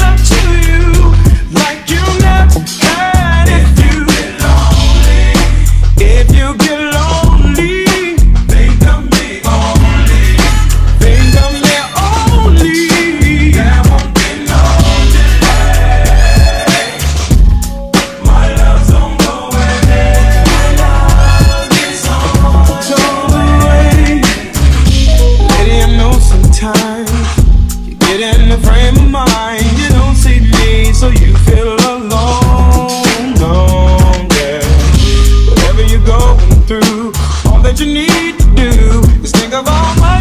up to you like you know. nigga, all my